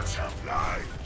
butterfly.